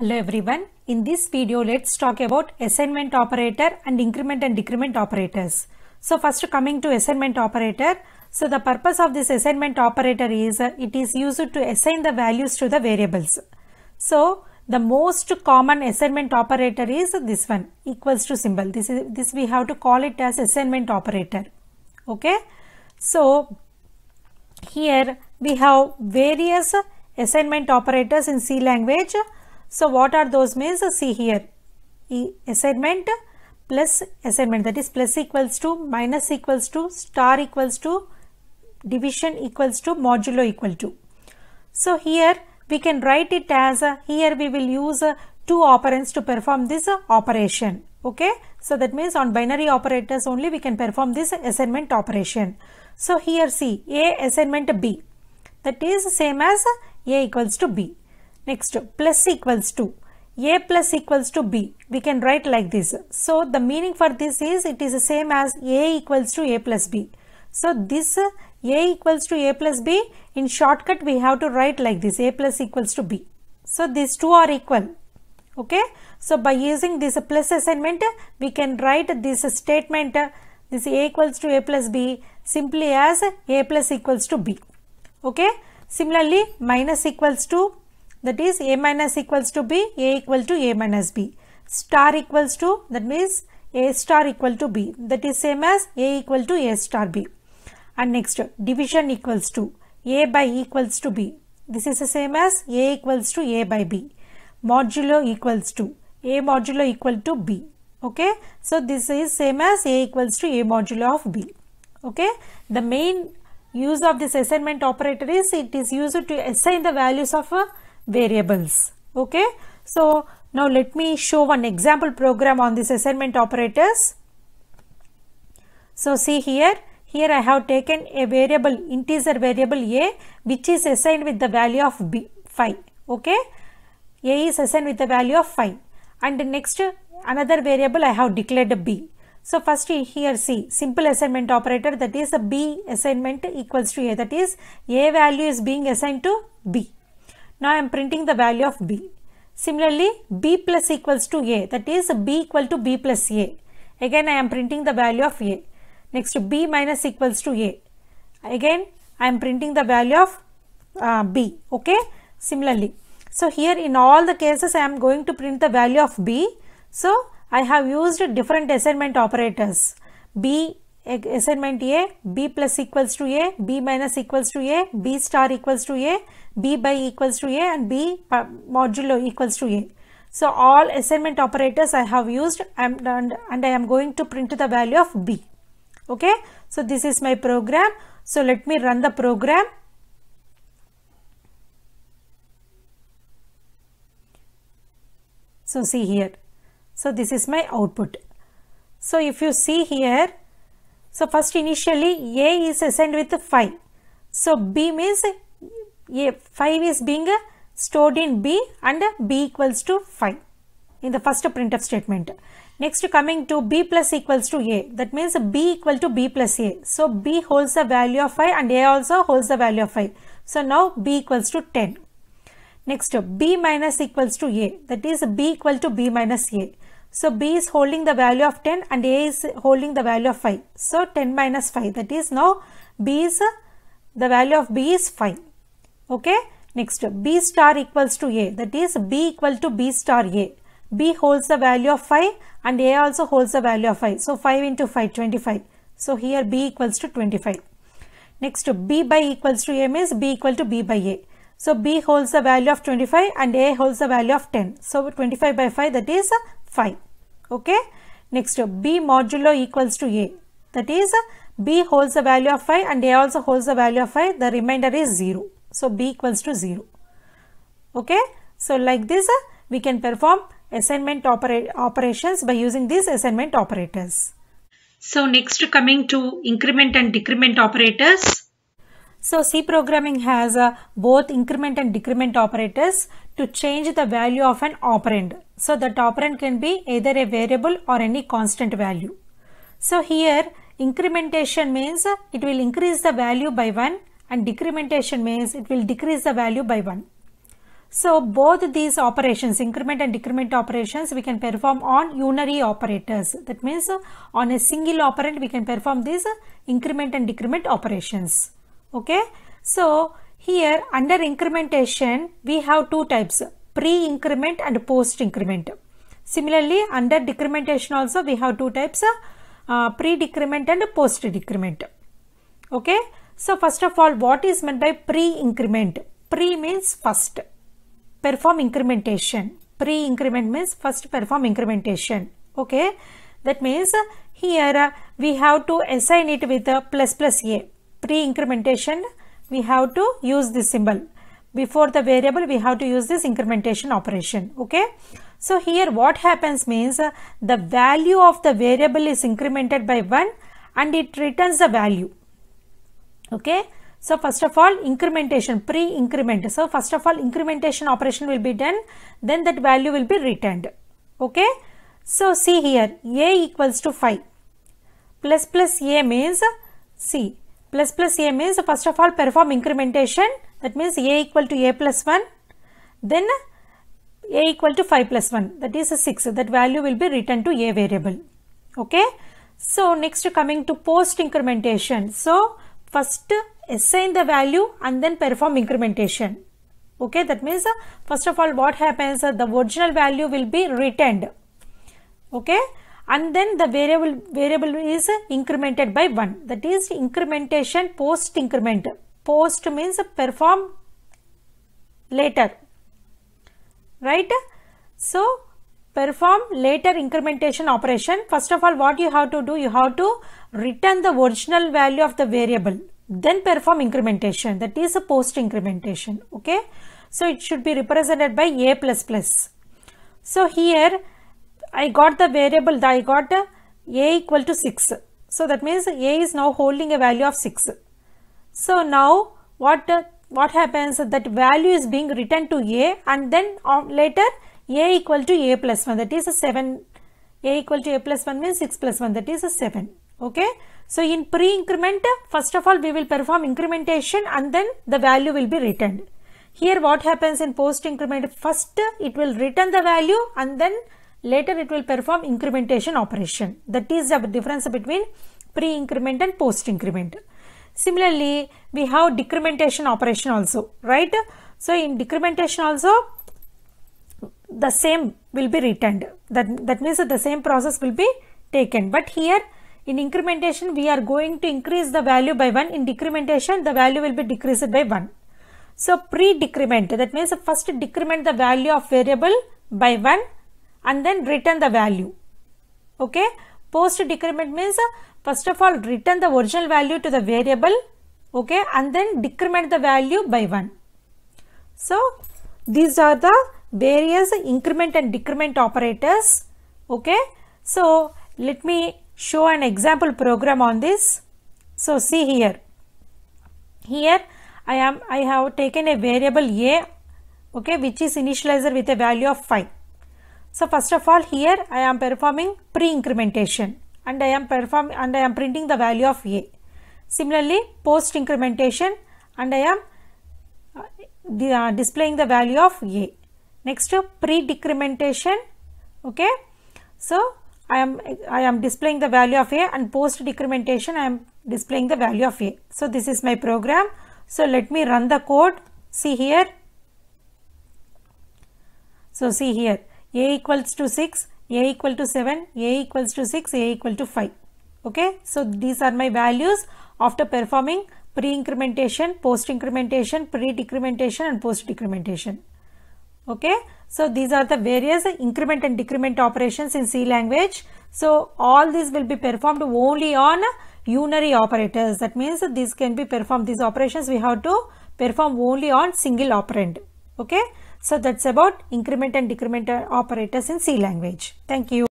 Hello everyone. In this video, let's talk about assignment operator and increment and decrement operators. So first coming to assignment operator. So the purpose of this assignment operator is uh, it is used to assign the values to the variables. So the most common assignment operator is this one equals to symbol. This is this we have to call it as assignment operator. Okay. So here we have various assignment operators in C language. So what are those means? See here. E assignment plus assignment that is plus equals to minus equals to star equals to division equals to modulo equal to. So here we can write it as here we will use two operands to perform this operation. Okay. So that means on binary operators only we can perform this assignment operation. So here see A assignment B that is same as A equals to B. Next plus equals to A plus equals to B we can write like this. So the meaning for this is it is the same as A equals to A plus B. So this A equals to A plus B in shortcut we have to write like this A plus equals to B. So these two are equal. Okay. So by using this plus assignment we can write this statement this A equals to A plus B simply as A plus equals to B. Okay. Similarly minus equals to that is A minus equals to B A equal to A minus B. Star equals to that means A star equal to B that is same as A equal to A star B. And next division equals to A by equals to B. This is the same as A equals to A by B. Modulo equals to A modulo equal to B. Okay. So this is same as A equals to A modulo of B. Okay. The main use of this assignment operator is it is used to assign the values of uh, variables. Okay. So now let me show one example program on this assignment operators. So see here, here I have taken a variable integer variable a which is assigned with the value of b 5. Okay. a is assigned with the value of 5 and next another variable I have declared b. So first here see simple assignment operator that is the b assignment equals to a that is a value is being assigned to b. Now I am printing the value of b. Similarly b plus equals to a that is b equal to b plus a. Again I am printing the value of a. Next to b minus equals to a. Again I am printing the value of uh, b. Okay. Similarly. So here in all the cases I am going to print the value of b. So I have used different assignment operators. b assignment a, b plus equals to a, b minus equals to a, b star equals to a, b by equals to a and b modulo equals to a. So all assignment operators I have used and, and, and I am going to print the value of b. Okay. So this is my program. So let me run the program. So see here. So this is my output. So if you see here, so first initially A is assigned with 5. So B means A 5 is being stored in B and B equals to 5 in the first printf statement. Next coming to B plus equals to A that means B equal to B plus A. So B holds the value of 5 and A also holds the value of 5. So now B equals to 10. Next B minus equals to A that is B equal to B minus A. So B is holding the value of 10 and A is holding the value of 5. So 10 minus 5 that is now B is the value of B is 5. Okay. Next B star equals to A that is B equal to B star A. B holds the value of 5 and A also holds the value of 5. So 5 into 5 25. So here B equals to 25. Next B by equals to A means B equal to B by A. So B holds the value of 25 and A holds the value of 10. So 25 by 5 that is 5. Okay. Next B modulo equals to A. That is B holds the value of 5 and A also holds the value of 5. The remainder is 0. So B equals to 0. Okay. So like this we can perform assignment opera operations by using these assignment operators. So next coming to increment and decrement operators. So C programming has uh, both increment and decrement operators to change the value of an operand. So that operand can be either a variable or any constant value. So here incrementation means it will increase the value by 1 and decrementation means it will decrease the value by 1. So both these operations, increment and decrement operations, we can perform on unary operators. That means on a single operand, we can perform these increment and decrement operations. Okay. So here under incrementation, we have two types, pre-increment and post-increment. Similarly, under decrementation also, we have two types, uh, pre-decrement and post-decrement. Okay. So first of all, what is meant by pre-increment? Pre means first perform incrementation. Pre-increment means first perform incrementation. Okay. That means uh, here uh, we have to assign it with a plus plus a. Pre-incrementation we have to use this symbol. Before the variable we have to use this incrementation operation. Okay. So here what happens means uh, the value of the variable is incremented by 1 and it returns the value. Okay. So first of all incrementation pre-increment. So first of all incrementation operation will be done then that value will be returned. Okay. So see here a equals to 5 plus plus a means c plus plus a means first of all perform incrementation that means a equal to a plus 1 then a equal to 5 plus 1 that is a 6 that value will be returned to a variable. Okay. So next coming to post incrementation. So first assign the value and then perform incrementation. Okay, that means uh, first of all what happens uh, the original value will be returned. Okay, and then the variable variable is uh, incremented by 1 that is incrementation post increment. Post means perform later right. So perform later incrementation operation. First of all what you have to do you have to return the original value of the variable then perform incrementation. That is a post incrementation okay? So it should be represented by a plus plus. So here i got the variable i got a equal to 6 so that means a is now holding a value of 6 so now what what happens? That value is being written to a and then um, later a equal to a plus 1 that is a 7 a equal to a plus 1 means 6 plus 1 that is a 7 okay so in pre-increment, first of all, we will perform incrementation and then the value will be returned. Here what happens in post-increment, first it will return the value and then later it will perform incrementation operation. That is the difference between pre-increment and post-increment. Similarly, we have decrementation operation also, right? So in decrementation also, the same will be returned. That, that means that the same process will be taken. But here in incrementation, we are going to increase the value by 1. In decrementation, the value will be decreased by 1. So, pre-decrement, that means first decrement the value of variable by 1 and then return the value. Okay. Post decrement means first of all return the original value to the variable okay and then decrement the value by 1. So, these are the various increment and decrement operators okay. So, let me show an example program on this. So see here. Here I am I have taken a variable a okay which is initializer with a value of 5. So first of all here I am performing pre-incrementation and I am perform and I am printing the value of a. Similarly post incrementation and I am uh, uh displaying the value of a. Next to pre-decrementation okay. So I am I am displaying the value of a and post decrementation I am displaying the value of a. So this is my program. So let me run the code. See here. So see here a equals to 6, a equal to 7, a equals to 6, a equal to 5. Okay. So these are my values after performing pre-incrementation, post-incrementation, pre-decrementation and post-decrementation. Okay. So these are the various increment and decrement operations in C language. So all these will be performed only on unary operators. That means these can be performed, these operations we have to perform only on single operand. Okay. So that's about increment and decrement uh, operators in C language. Thank you.